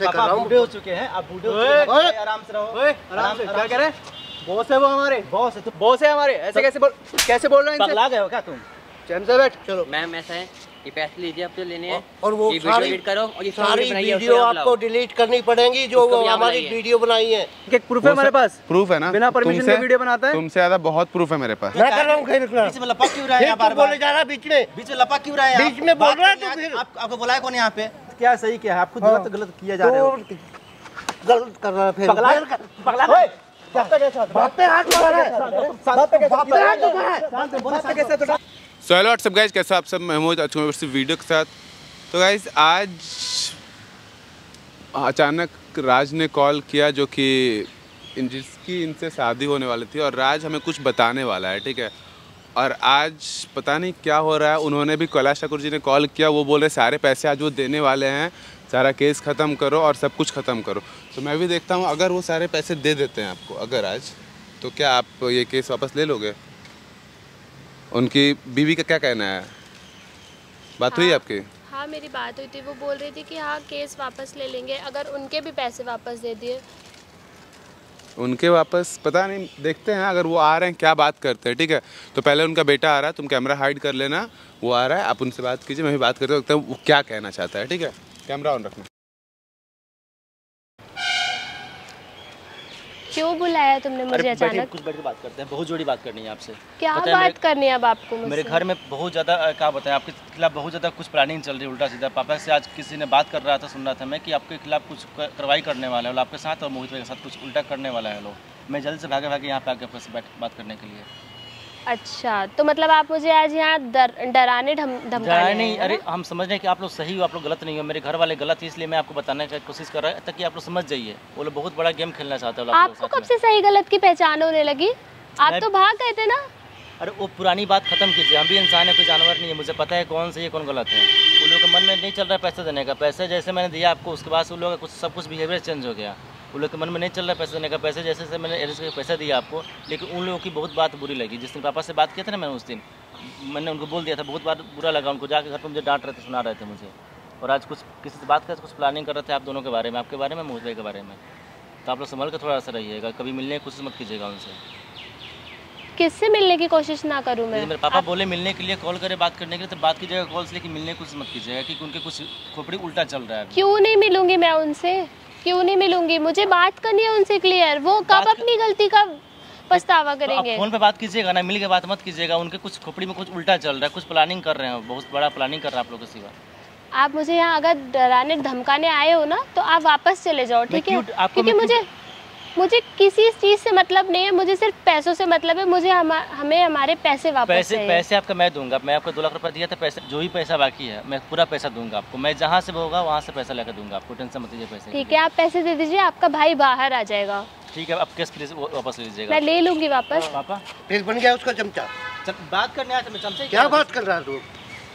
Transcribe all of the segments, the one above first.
से कर रहा बूढ़े हो चुके हैं आप बूढ़े हो चुके हैं। आराम से रहो। आराम से क्या कह रहे बॉस है वो हमारे। बॉस है तो। बॉस है हमारे। ऐसे कैसे बोल कैसे बोल रहे हैं इनसे? पगला गए हो क्या तुम? चैन से बैठ चलो। मैम ऐसा है ये पैसे लीजिए आप जो लेने हैं। और वो सारी करो और ये सारी वीडियो आपको डिलीट करनी पड़ेगी जो वो हमारी वीडियो बनाई है। एक प्रूफ है हमारे पास? प्रूफ है ना? बिना तुमसे- के वीडियो बनाता है? तुमसे ज़्यादा बहुत प्रूफ है मेरे पास। मैं कर रहा हूँ खैर बीच में लपक क्यों रहा है फिर यहाँ तू बार? बोले जा रहा बीच में। बीच में लपक क्यों रहा है बीच में बोल रहा है तो फिर- आपको बुलाया कौन यहाँ पे? क्या सही क्या है? आप खुद गलत गलत किया जा रहे हो। गलत कर रहा है फिर। पगला पगला ओए, हाथ मारा है? बाप पे हाथ मारा है। सो हेलो व्हाट्सअप गाइज़ कैसे आप सब? महमूद आज वीडियो के साथ। तो गाइज़ आज अचानक राज ने कॉल किया जो कि जिसकी इनसे शादी होने वाली थी और राज हमें कुछ बताने वाला है ठीक है? और आज पता नहीं क्या हो रहा है। उन्होंने भी कैलाश ठाकुर जी ने कॉल किया वो बोल रहे सारे पैसे आज वो देने वाले हैं। सारा केस ख़त्म करो और सब कुछ ख़त्म करो। तो मैं भी देखता हूँ अगर वो सारे पैसे दे देते हैं आपको अगर आज तो क्या आप ये केस वापस ले लोगे? उनकी बीवी का क्या कहना है? बात हुई हाँ। आपकी? हाँ मेरी बात हुई थी। वो बोल रही थी कि हाँ केस वापस ले लेंगे। अगर उनके भी पैसे वापस दे दिए उनके वापस, पता नहीं, देखते हैं अगर वो आ रहे हैं, क्या बात करते हैं, ठीक है? तो पहले उनका बेटा आ रहा है, तुम कैमरा हाइड कर लेना, वो आ रहा है, आप उनसे बात कीजिए, मैं भी बात करते देखता हूँ वो क्या कहना चाहता है, ठीक है? कैमरा ऑन रखना। क्यों बुलाया तुमने मुझे अरे अचानक? कुछ बैठ के बात करते हैं बहुत जोड़ी बात करनी है आपसे। क्या बात मेरे- करनी है अब आपको मेरे घर में बहुत ज़्यादा क्या बताएँ आपके खिलाफ बहुत ज़्यादा कुछ प्लानिंग चल रही है उल्टा सीधा। पापा से आज किसी ने बात कर रहा था सुन रहा था मैं कि आपके खिलाफ कुछ कार्रवाई करने वाला है और आपके साथ और मोहित भाई के साथ कुछ उल्टा करने वाला है लोग। मैं जल्द से भागे भागे यहाँ पे आके आपसे बात करने के लिए। अच्छा तो मतलब आप मुझे आज यहाँ डर, डराने धमकाने नहीं अरे हम समझ रहे हैं कि आप लोग सही हो आप लोग गलत नहीं हो मेरे घर वाले गलत है इसलिए मैं आपको बताने की कोशिश कर रहा है ताकि आप लोग समझ जाइए। वो लोग बहुत बड़ा गेम खेलना चाहते हैं आपको कब से सही गलत की पहचान होने लगी? आप तो भाग गए थे ना। अरे वो पुरानी बात खत्म कीजिए हम भी इंसान है कोई जानवर नहीं है मुझे पता है कौन सही है कौन गलत है। उन लोगों के मन में नहीं चल रहा है पैसे देने का पैसे जैसे मैंने दिया आपको उसके बाद उन लोगों का कुछ सब कुछ बिहेवियर चेंज हो गया। उन लोग के मन में नहीं चल रहा पैसे देने का। पैसे जैसे जैसे मैंने एड्रेस का पैसा दिया आपको लेकिन उन लोगों की बहुत बात बुरी लगी। जिस दिन पापा से बात किया था ना मैंने उस दिन मैंने उनको बोल दिया था बहुत बार बुरा लगा उनको। जाके घर पर मुझे डांट रहे थे सुना रहे थे मुझे। और आज कुछ किसी से बात कर कुछ प्लानिंग कर रहे थे आप दोनों के बारे में आपके बारे में मोहित के बारे में। तो आप लोग संभल कर थोड़ा सा रहिएगा कभी मिलने की कोशिश मत कीजिएगा उनसे। किससे मिलने की कोशिश ना करूँ मैं? मेरे पापा बोले मिलने के लिए कॉल करे बात करने के लिए तो बात कीजिएगा कॉल से लेकिन मिलने की कोशिश मत कीजिएगा क्योंकि उनके कुछ खोपड़ी उल्टा चल रहा है क्यों नहीं मिलूँगी मैं उनसे? क्यों नहीं मिलूँगी। मुझे बात करनी है उनसे क्लियर वो कब अपनी गलती का पछतावा तो करेंगे? फ़ोन पे बात कीजिएगा ना मिल के बात मत कीजिएगा। उनके कुछ खोपड़ी में कुछ उल्टा चल रहा है कुछ प्लानिंग कर रहे हैं। बहुत बड़ा प्लानिंग कर रहा है आप लोगों के सिवा आप मुझे यहाँ अगर डराने धमकाने आए हो ना तो आप वापस चले जाओ ठीक है? क्योंकि मुझे मुझे किसी चीज़ से मतलब नहीं है मुझे सिर्फ़ पैसों से मतलब है मुझे हमा, हमें हमारे पैसे वापस पैसे पैसे आपका मैं दूँगा मैं आपको दो लाख रुपया दिया था पैसे जो भी पैसा बाकी है मैं पूरा पैसा दूँगा आपको मैं जहाँ से होगा वहाँ से पैसा लेकर दूँगा आपको टेंशन मत लीजिए पैसे ठीक है आप पैसे दे दीजिए आपका भाई बाहर आ जाएगा। ठीक है आप कैश प्लीज़ वापस ले लीजिएगा। मैं ले लूँगी वापस। पापा। फिर बन गया उसका चमचा। बात करने आया था मैं चमचे क्या बात कर रहा है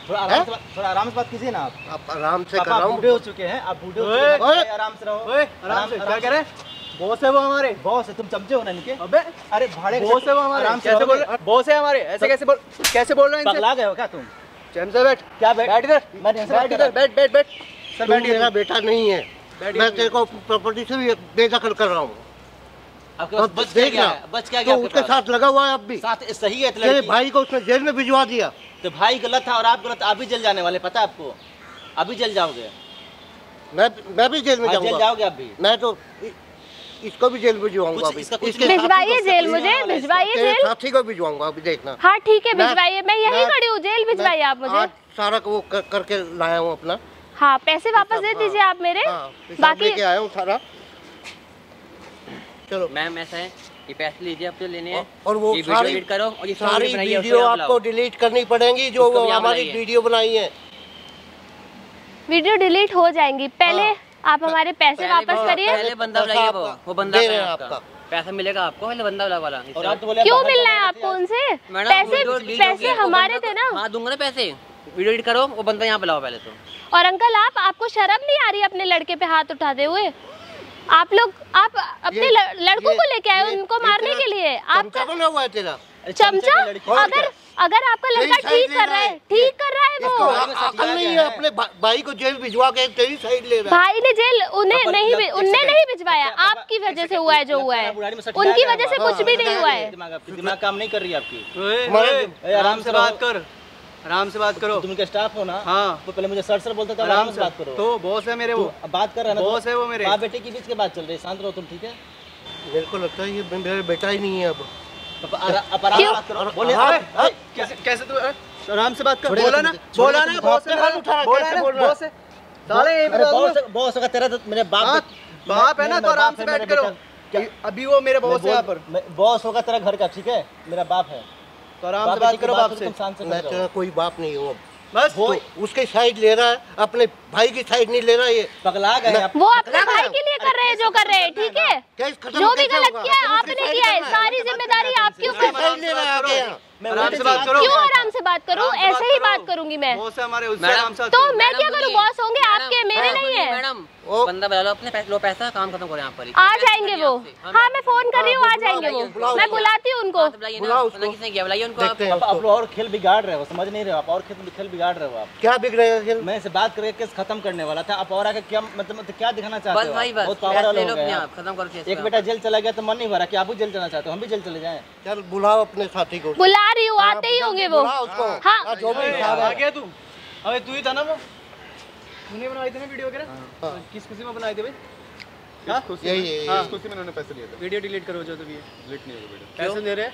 थोड़ा आराम से बात- थोड़ा आराम से बात कीजिए ना आप। आप आराम से कर रहा आप हूँ। बूढ़े हो चुके हैं आप बूढ़े हो चुके हैं आराम से रहो। आराम से क्या कह रहे बॉस है वो हमारे। बॉस है तुम चमचे हो ना इनके? अबे अरे भाड़े बॉस है वो आराम हमारे से कैसे बोल बॉस है हमारे। ऐसे कैसे बोल कैसे बोल रहे हैं इनसे? पगला गए हो क्या तुम? चैन से बैठ। क्या बैठ? बैठ इधर। बैठ इधर। रहा बैठ बैठ सर बैठ मेरा बेटा नहीं है। मैं तेरे को प्रॉपर्टी से भी बेदखल कर रहा हूँ। आपके पास बच क्या गया? बच क्या तो गया? उसके साथ लगा हुआ है अब भी। साथ सही है तेरे भाई को उसने जेल में भिजवा दिया। तो भाई गलत था और आप गलत आप भी जल जाने वाले पता है आपको? अभी जल जाओगे? मैं मैं भी जेल में हाँ, जल जाऊँगा। जाओगे आप भी? मैं तो इसको भी जेल भिजवाऊँगा भिजवाइए जेल मुझे भिजवाइए जेल। साथी को भिजवाऊँगा अभी देखना। हाँ ठीक है भिजवाइए। मैं यही खड़ी हूँ जेल भिजवाइए आप मुझे। सारा वो करके लाया हूँ अपना। हाँ पैसे वापस दे हाँ, दीजिए आप मेरे। हाँ बाकी आया हूँ सारा। चलो। मैम ऐसा है ये पैसे लीजिए आप जो लेने हैं। और वो ये सारी एडिट करो और ये सारी वीडियो आपको डिलीट करनी पड़ेगी जो हमारी वीडियो बनाई है। वीडियो डिलीट हो जाएँगी। पहले हाँ। आप हमारे पैसे वापस करिए। पहले बंदा पैसा बुलाइए वो। वो बंदा है आपका। पैसा मिलेगा आपको पहले बंदा वाला वाला तो क्यों मिलना है आपको उनसे? पैसे पैसे हमारे थे ना। हाँ दूँगा ना पैसे। वीडियो एडिट करो वो बंदा यहाँ बुलाओ पहले तो। और अंकल आप आपको शर्म नहीं आ रही अपने लड़के पे हाथ उठाते हुए? आप लोग आप अपने लड़कों को लेके आए उनको मारने के लिए। आपका है चमचे? अगर? अगर आपका लड़का। ठीक कर रहा है इसको वो अ- अकल नहीं है अपने भा- भाई को जेल भिजवा के तेरी साइड ले रहा है। भाई ने जेल उन्हें नहीं उनने नहीं भिजवाया। आपकी वजह से हुआ है जो हुआ है उनकी वजह से कुछ भी नहीं हुआ है। दिमाग काम नहीं कर रही आपकी। आराम से बात कर। आराम से बात करो। तुम इनके स्टाफ हो ना? हाँ। वो पहले मुझे सर सर बोलते थे आराम से बात करो। तो बॉस है मेरे वो। अब बात कर रहे हैं ना बॉस है वो मेरे। बाप बेटे के बीच की बात चल रही है। शांत रहो तुम ठीक है? मेरे को लगता है ये मेरा बेटा ही नहीं है अब। अब आराम से बात करो। बोले कैसे कैसे तू आराम से बात कर। बोला ना बोला ना बॉस है हाथ उठा बोला ना है? बॉस है। साले ये अरे बॉस बॉस होगा तेरा तो मेरे बाप बाप है ना तो आराम से बैठ करो अभी वो मेरे बॉस है यहाँ पर। बॉस होगा तेरा घर का ठीक है? मेरा बाप है। तो आराम से बात करो बाप तो से। से मैं तेरा कोई बाप नहीं हूँ अब। बस तो उसकी साइड ले रहा है अपने भाई की साइड नहीं ले रहा ये। पगला गए आप। वो अपने भाई के लिए कर रहे हैं जो कर रहे हैं ठीक है? जो भी गलत किया आपने किया है सारी ज़िम्मेदारी आपके ऊपर। ले रहा है आराम से बात करो। क्यों आराम से बात करूँ? ऐसे ही बात करो। करूँगी मैं। हमारे तो मैं क्या करूँ। बॉस होंगे आपके मेरे नहीं है। मैडम बंदा बुला लो अपने लो पैसा काम खत्म करो यहाँ पर आ जाएँगे वो। हाँ मैं फ़ोन कर रही हूँ आ जाएँगे वो। मैं बुलाती हूँ उनको। हाँ, तो। किसने किया बुलाइए आप। हैं। और खेल बिगाड़ रहे हो समझ नहीं रहे हो आप और खेल खेल बिगाड़ रहे हो आप। क्या बिगड़ेगा खेल? मैं इसे बात करके केस खत्म करने वाला था आप और आके क्या मतलब मतलब क्या दिखाना चाहते बस हो भाई बस। बहुत पावर वाले हो गए अपने आप। आप। खत्म करो एक बेटा जेल चला गया तो मन नहीं भरा कि आप भी जेल चलना चाहते हो हम भी जेल चले जाए। चल बुलाओ अपने साथी को। बुला रही हूँ आते ही होंगे वो। हाँ। हाँ, जो भी आ है। गया तू। अबे तू ही था ना वो? तूने बनाई थी ना वीडियो वगैरह? हाँ। किस खुशी में बनाई थी भाई? यही हाँ। खुशी में उन्होंने पैसे लिए थे। वीडियो डिलीट करो जो तो भी है। डिलीट नहीं होगा वीडियो पैसे दे रहे हैं?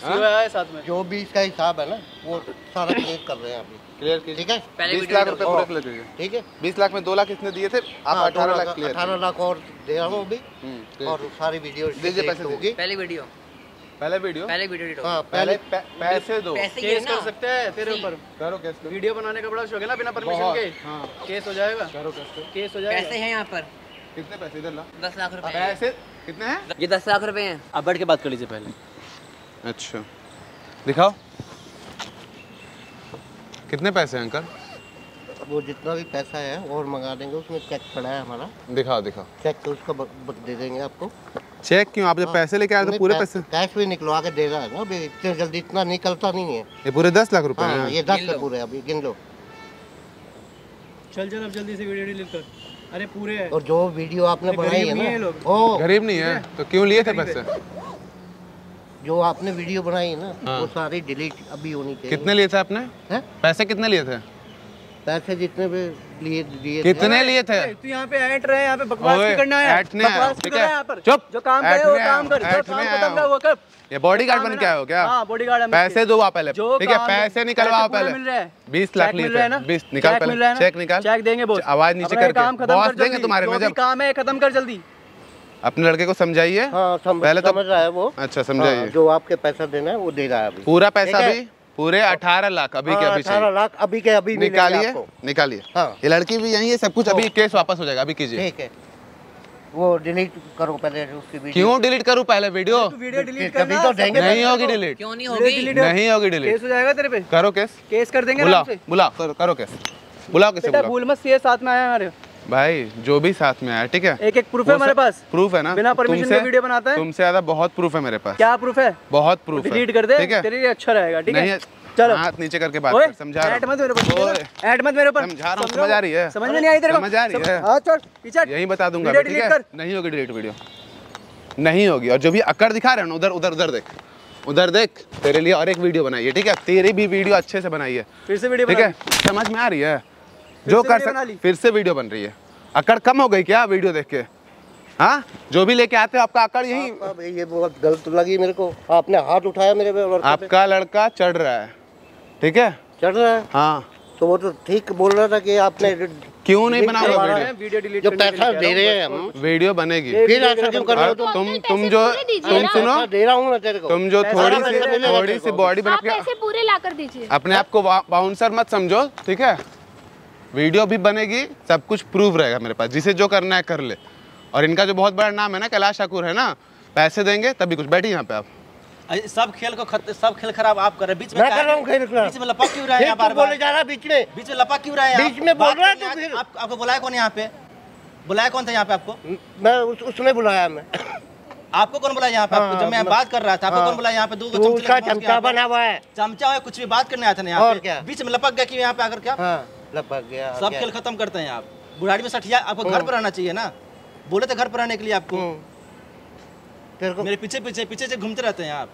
सीओ आया है साथ में। जो भी इसका हिसाब है ना वो सारा क्लियर कर रहे हैं अभी। क्लियर कीजिए ठीक है? बीस लाख रुपए। पूरा क्लियर ठीक है? बीस लाख में दो लाख इसने दिए थे आप अठारह लाख क्लियर अठारह लाख और दे रहा हूँ अभी हम्म, और सारी वीडियो होगी। पहले वीडियो पहले वीडियो? पहले वीडियो हाँ पहले पैसे दो। पैसे केस कर सकते हैं तेरे ऊपर। करो कैश करो। वीडियो बनाने का बड़ा शौक है ना बिना परमिशन के? हाँ। केस हो जाएगा। करो कैश करो। केस हो जाएगा। पैसे हैं यहाँ पर। कितने पैसे इधर ला। दस लाख रुपए। पैसे कितने हैं? ये दस लाख रुपए हैं। आप बैठ के बात कर लीजिए पहले। अच्छा। दिखाओ। कितने पैसे हैं अंकल? वो जितना भी पैसा है और मंगा देंगे उसमें चेक पड़ा है हमारा। दिखाओ दिखाओ। चेक तो उसका दे देंगे आपको। चेक क्यों? आप जब पैसे लेके आए तो पूरे पैसे कैश भी निकलवा के दे रहा है ना अभी इतने जल्दी इतना निकलता नहीं है। ये पूरे दस लाख रुपए हाँ ये दस गिन से लो। पूरे अभी गिन लो। चल चल अब जल्दी से वीडियो डिलीट कर। अरे पूरे है। और जो वीडियो आपने बनाई है ना ओ। गरीब नहीं है? तो क्यों लिए थे पैसे? जो आपने वीडियो बनाई है ना हाँ। वो सारी डिलीट अभी होनी चाहिए। कितने लिए थे आपने? पैसे कितने लिए थे? पैसे जितने भी लिए दिए थे। कितने लिए थे? तू यहाँ पे ऐट रहे यहाँ पे बकवास क्यों करना है। ऐट नहीं बकवास ठीक है? कर यहाँ पर। चुप, जो काम करे वो काम कर ऐट जो काम नहीं खत्म आया कर वो कर ये बॉडीगार्ड बन के? आए हो क्या? हाँ बॉडीगार्ड पैसे दो आप पहले। ठीक है पैसे निकलवाओ पहले। हैं। बीस लाख लिए है थे? बीस निकाल पहले? चेक निकाल। चेक देंगे बोस आवाज़ नीचे करके। काम खत्म कर देंगे तुम्हारे में जब। काम है खत्म कर जल्दी। अपने लड़के को समझाइए। हाँ सम, पहले तो- समझ रहा है वो। अच्छा समझाइए। हाँ, जो आपके पैसा देना है वो दे रहा है अभी। पूरा पैसा भी पूरे अठारह लाख अभी के हाँ, अभी अठारह लाख अभी के अभी निकालिए निकालिए। हाँ। ये लड़की भी यही है सब कुछ अभी केस वापस हो जाएगा अभी कीजिए। ठीक है। वो डिलीट करो पहले उसकी वीडियो क्यों डिलीट करूँ पहले वीडियो तू वीडियो डिलीट करना तो देंगे नहीं होगी डिलीट क्यों नहीं होगी? डिलीट नहीं होगी डिलीट केस हो जाएगा तेरे पे। करो केस केस कर देंगे बुलाओ से। बुलाओ करो करो केस बुलाओ कैसे बेटा बुलाओ। भूल मत ये साथ में आया हमारे। भाई जो भी साथ में आया ठीक है? एक एक प्रूफ है हमारे पास? प्रूफ है ना? बिना तुमसे- के वीडियो बनाता है? तुमसे ज़्यादा बहुत प्रूफ है मेरे पास। क्या प्रूफ है? बहुत प्रूफ है। डिलीट कर दे ठीक है? तेरे लिए अच्छा रहेगा ठीक है? चलो। हाथ नीचे करके बात कर समझा रहा ऐड मत मेरे ऊपर ऐड मत मेरे ऊपर। समझा रहा हूँ, समझ आ रही है। समझ में नहीं आई तेरे को? समझ आ रही है। हाँ चल पीछे। यही बता दूँगा ठीक है? नहीं होगी डिलीट वीडियो नहीं होगी। और जो भी अकड़ दिखा रहे हैं ना उधर उधर उधर देख। उधर देख तेरे लिए और एक वीडियो बनाई है ठीक है? तेरी भी वीडियो अच्छे से बनाई है। फिर से वीडियो ठीक है? समझ में आ रही है? जो कर सक फिर से वीडियो बन रही है। अकड़ कम हो गई क्या वीडियो देख के? हाँ? जो भी लेके आते हो आपका अकड़ यही ये बहुत गलत लगी मेरे को। आपने हाथ उठाया मेरे पे आपका लड़का चढ़ रहा है। ठीक है? चढ़ रहा है? हाँ। तो वो तो ठीक बोल रहा था कि आपने क्यों नहीं रहा वीडियो? वीडियो जो पैसा दे रहे हैं हम। वीडियो बनेगी। फिर ऐसा क्यों कर रहे हो तुम? तुम जो तुम सुनो। दे रहा हूँ ना तेरे को। तुम जो थोड़ी सी थोड़ी सी बॉडी बना के पूरे ला कर दीजिए। अपने आप को बाउंसर मत समझो ठीक है? वीडियो भी बनेगी सब कुछ प्रूफ रहेगा मेरे पास। जिसे जो करना है कर ले। और इनका जो बहुत बड़ा नाम है ना कैलाश ठाकुर है ना? पैसे देंगे तभी कुछ बैठिए यहाँ पे आप। सब खेल को खत, सब खेल खराब आप कर रहे हैं। बीच में मैं कर रहा हूँ खेल खराब। बीच में लपक क्यों रहे हैं तू बार बोले जा रहा बीच में। बीच में लपक क्यों रहे हैं बीच में बोल रहा है तो फिर। आप, आपको बुलाया कौन यहाँ पे? बुलाया कौन था यहाँ पे आपको? मैं उस, उसने बुलाया मैं। आपको कौन बोला यहाँ पे? आपको जब मैं बात कर रहा था आपको कौन बोला यहाँ पे? दो चमचे? बना हुआ है। चमचा है कुछ भी बात करने आया था ना यहाँ पे। बीच में लपक गया कि यहाँ पे आकर क्या? लपक गया सब खेल खत्म करते हैं आप। बुढ़ाड़ी में सठिया आपको घर पर रहना चाहिए ना? बोले थे घर पर रहने के लिए आपको। हम्म। तेरे को मेरे पीछे पीछे पीछे से घूमते रहते हैं आप।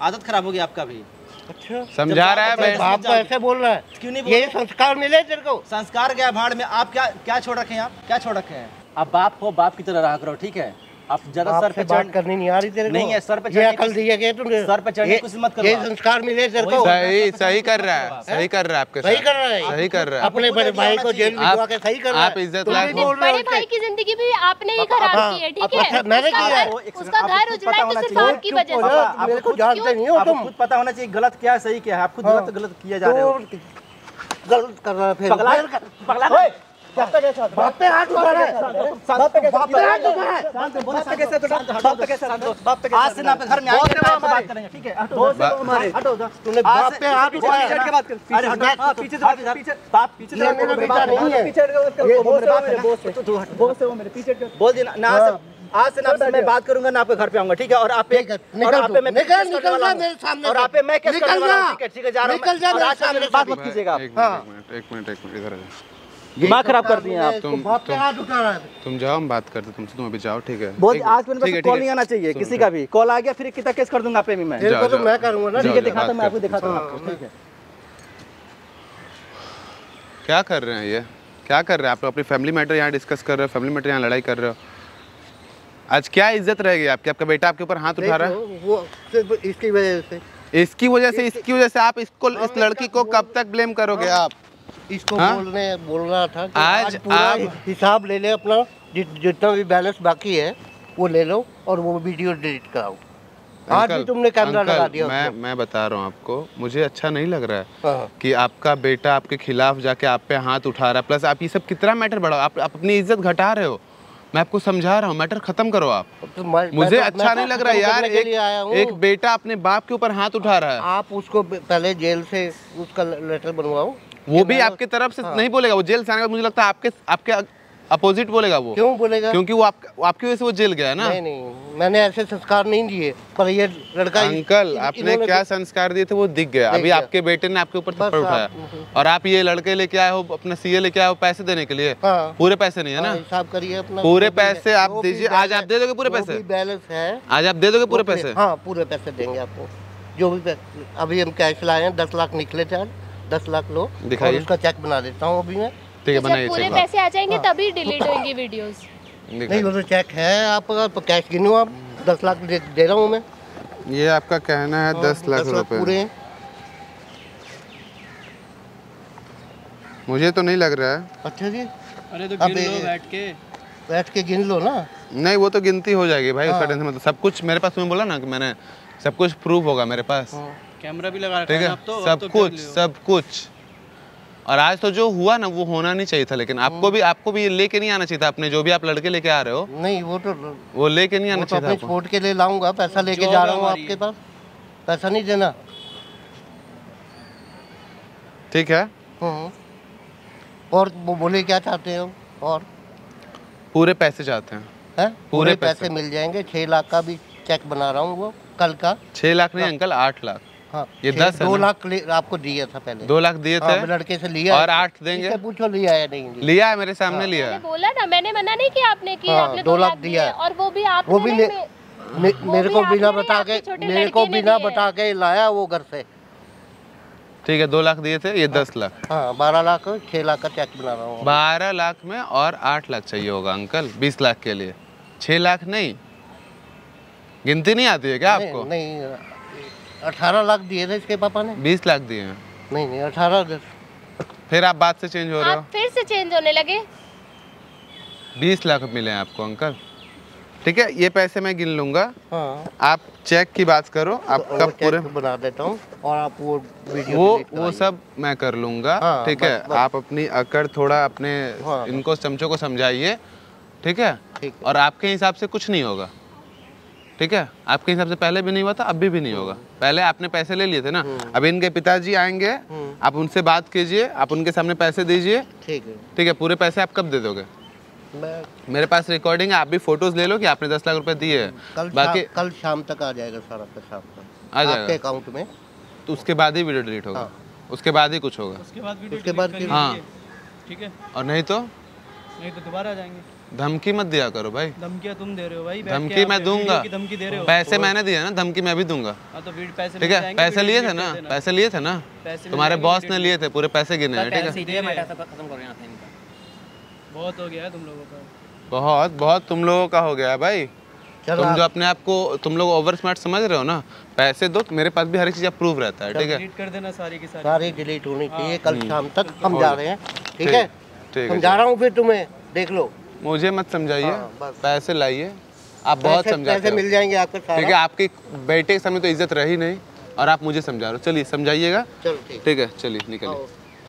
आदत खराब होगी आपका भी। अच्छा। समझा रहा है जब भाई। बाप को ऐसे बोल रहा है। क्यों नहीं बोल ये संस्कार मिले तेरे को। संस्कार गया भाड़ में। आप क्या क्या छोड़ रखे हैं आप? क्या छोड़ रखे हैं? आप बाप हो बाप की तरह रहा करो ठीक है? आप ज़्यादा सर पे बात चढ़ करनी नहीं आ रही तेरे नहीं है, सर पे ये अकल की- दी है क्या तूने? सर पे चढ़ने ये- की कोशिश मत करो ये संस्कार मिले तेरे को? सही सही कर रहा है सही कर रहा है आपके सही कर रहा है। सही कर रहा है। अपने बड़े भाई को जेल भिजवा के सही कर रहा है। आप इज़्ज़त लायक हो। बड़े भाई की ज़िंदगी भी आपने ही खराब हाँ, की है ठीक है? अच्छा, मैंने किया है। उसका घर उजड़ा है तो सिर्फ़ आपकी वजह से। आप मेरे को खुद जानते नहीं हो तुम। खुद पता होना चाहिए गलत क्या है सही क्या है? आप खुद हाँ। गलत गलत किए जा रहे हो। गलत कर रहा है फिर। पगला पगला बाप पे हाथ उठा रहा है? बाप पे हाथ उठा है? बाप पे कैसे बाप पे कैसे बाप पे आज से ना घर में आएँगे ना बात करेंगे ठीक है? हटो हमारे। हटो तूने बाप पे हाथ उठाया पीछे बात कर। अरे हटो पीछे से पीछे बाप पीछे ये मेरा बेटा नहीं है। पीछे ये वो मेरे बाप है बोस से। तू हट। बोस से वो मेरे पीछे बोल देना ना आज से ना आपसे मैं बात करूँगा ना आपके घर पे आऊँगा ठीक है? और आप पे निकल, और निकल आप पे मैं निकल, केस निकल वाला जा मेरे सामने और आप पे मैं केस निकल हूँ जा। ठीक है? जा रहा हूँ निकल जा मेरे सामने बात मत कीजिएगा आप। हाँ। एक मिनट एक मिनट इधर आ। जाओ। दिमाग खराब कर दिए आप। तुम है। तुम जाओ हम बात करते तुमसे तुम अभी जाओ ठीक है? बोल आज है, दिन ठीक कॉल नहीं आना चाहिए किसी का भी। कॉल आ गया फिर कितना केस कर दूँगा पे भी मैं। तो मैं करूँगा ना ठीक है दिखाता मैं आपको दिखाता हूँ आपको ठीक है? क्या कर रहे हैं ये? क्या कर रहे हैं आप लोग? अपनी फैमिली मैटर यहाँ डिस्कस कर रहे हो फैमिली मैटर यहाँ लड़ाई कर रहे हो। आज क्या इज़्ज़त रहेगी आपकी? आपका बेटा आपके ऊपर हाथ उठा रहा है? वो सिर्फ़ इसकी वजह से। इसकी वजह से इसकी वजह से आप इसको इस लड़की को कब तक ब्लेम करोगे आप? इसको हाँ? बोलने बोल रहा था कि आज आज, पूरा आप- हिसाब ले ले अपना जितना भी बैलेंस बाकी है वो ले लो और वो वीडियो डिलीट कराओ। आज भी तुमने कैमरा लगा दिया मैं मैं बता रहा हूँ आपको मुझे अच्छा नहीं लग रहा है हाँ। कि आपका बेटा आपके खिलाफ जाके आप पे हाथ उठा रहा है। प्लस आप ये सब कितना मैटर बढ़ाओ? आप, आप अपनी इज़्ज़त घटा रहे हो। मैं आपको समझा रहा हूँ मैटर खत्म करो आप। तो मुझे तो- अच्छा नहीं तो लग रहा यार एक, एक बेटा अपने बाप के ऊपर हाथ उठा रहा है। आप उसको पहले जेल से उसका लेटर बनवाओ। वो भी आपके तरफ़ से नहीं बोलेगा वो जेल से आने का मुझे लगता है आपके आपके अपोजिट बोलेगा वो। क्यों बोलेगा? क्योंकि वो आप, आपकी वजह से वो जेल गया ना। नहीं नहीं मैंने ऐसे संस्कार नहीं दिए पर ये लड़का अंकल इन- आपने क्या संस्कार दिए थे वो दिख गया। अभी। आपके बेटे ने आपके ऊपर थप्पड़ उठाया और आप ये लड़के लेके आए हो अपना सीए लेके आए हो पैसे देने के लिए? हाँ। पूरे पैसे नहीं है हाँ, ना हिसाब करिए अपना। पूरे पैसे आप दीजिए। आज आप दे दोगे पूरे पैसे? बैलेंस है। आज आप दे दोगे पूरे पैसे? हाँ पूरे पैसे देंगे आपको। जो भी अभी हम कैश लाए हैं दस लाख निकले थे दस लाख लो दिखाइए। उसका चेक बना देता हूँ अभी मैं। ठीक है बनाइए पूरे पैसे आ जाएँगे तभी डिलीट होंगी वीडियोस नहीं वो तो चेक है आपका कैश गिनो आप दस लाख दे, दे रहा हूँ मैं। ये आपका कहना है दस लाख रुपए। हैं मुझे तो नहीं लग रहा है। अच्छा जी। अरे तो गिन लो बैठ के। बैठ के गिन लो ना। नहीं वो तो गिनती हो जाएगी भाई उसका हाँ। टेंशन मतलब सब कुछ मेरे पास तुम्हें बोला ना कि मैंने सब कुछ प्रूफ होगा मेरे पास। कैमरा भी लगा ठीक है है? तो सब तो कुछ सब कुछ। और आज तो जो हुआ ना वो होना नहीं चाहिए था लेकिन आपको भी आपको भी लेके नहीं आना चाहिए था अपने जो भी आप लड़के लेके आ रहे हो। नहीं वो तो वो लेके नहीं आना तो चाहिए था स्पोर्ट के लिए लाऊँगा पैसा लेके जा रहा हूँ आपके पास। पैसा नहीं देना। ठीक है? हम्म। और वो बोले क्या चाहते हो? और? पूरे पैसे चाहते हैं। है? पूरे पैसे। पैसे। मिल जाएँगे। छह लाख का भी चेक बना रहा हूँ वो कल का। छह लाख नहीं अंकल आठ लाख। हाँ ये दस दो लाख आपको दिया था पहले। दो लाख दिए हाँ, थे? लड़के से लिया और है। आठ देंगे? पूछो लिया है नहीं लिया। लिया है मेरे सामने हाँ। लिया है। बोला ना मैंने मना नहीं किया आपने कि हाँ, आपने दो लाख दिया है। और वो भी आपने वो भी मेरे को बिना बता के मेरे को बिना बता के लाया वो घर से। ठीक है दो लाख दिए थे ये दस लाख। हाँ बारह लाख छह लाख का चेक बना रहा हूँ। बारह लाख में और आठ लाख चाहिए होगा अंकल बीस लाख के लिए। छह लाख नहीं। गिनती नहीं आती है क्या नहीं- आपको? नहीं अठारह लाख दिए थे इसके पापा ने? बीस लाख दिए हैं। नहीं नहीं अठारह फिर आप बात से चेंज हो रहे हो? फिर से चेंज होने लगे? बीस लाख मिले हैं आपको अंकल। ठीक है ये पैसे मैं गिन लूँगा। हाँ। आप चेक की बात करो आप वो कब पूरे बना देता हूँ और आप वो वीडियो वो वो सब मैं कर लूँगा हाँ, ठीक है? बस। बस। आप अपनी अकड़ थोड़ा अपने हाँ। इनको चमचों को समझाइए ठीक है? ठीक है। और आपके हिसाब से कुछ नहीं होगा। ठीक है? आपके हिसाब से पहले भी नहीं हुआ था अभी भी नहीं होगा। पहले आपने पैसे ले लिए थे ना? हम्म। अब इनके पिताजी आएँगे आप उनसे बात कीजिए आप उनके सामने पैसे दीजिए। ठीक है। ठीक है पूरे पैसे आप कब दे दोगे? मैं मेरे पास रिकॉर्डिंग है आप भी फ़ोटोज़ ले लो कि आपने दस लाख रुपए दिए। हैं बाकी शाम, कल शाम तक आ जाएगा सारा शाम तक आ जाएगा। आपके अकाउंट में। तो उसके बाद ही वीडियो डिलीट होगा। हाँ। उसके बाद ही कुछ होगा। उसके बाद वीडियो उसके बाद हाँ। ठीक है। और नहीं तो? नहीं तो दोबारा आ जाएँगे। धमकी मत दिया करो भाई। धमकियाँ तुम दे रहे हो भाई धमकी मैं दूँगा। धमकी दे रहे हो। पैसे मैंने दिए ना धमकी मैं भी दूँगा। हाँ तो पैसे ठीक है? पैसे लिए थे ना? पैसे लिए थे ना? तुम्हारे बॉस ने लिए थे पूरे पैसे गिने हैं ठीक है? बहुत हो गया है तुम लोगों का। बहुत बहुत तुम लोगों का हो गया है भाई। तुम जो अपने आप को तुम लोग ओवर स्मार्ट समझ रहे हो ना? पैसे दो मेरे पास भी हर एक चीज़ प्रूफ रहता है ठीक है? डिलीट कर देना सारी की सारी। सारी डिलीट होनी चाहिए कल हम्म। शाम तक हम जा रहे हैं ठीक है? ठीक है समझा रहा हूँ फिर तुम्हें देख लो। मुझे मत समझाइए। हाँ, पैसे लाइए। आप बहुत समझाते पैसे मिल जाएँगे आपका ठीक है आपके बेटे के सामने तो इज़्ज़त रही नहीं और आप मुझे समझा रहे हो। चलिए समझाइएगा। ठीक। है चलिए निकलिए।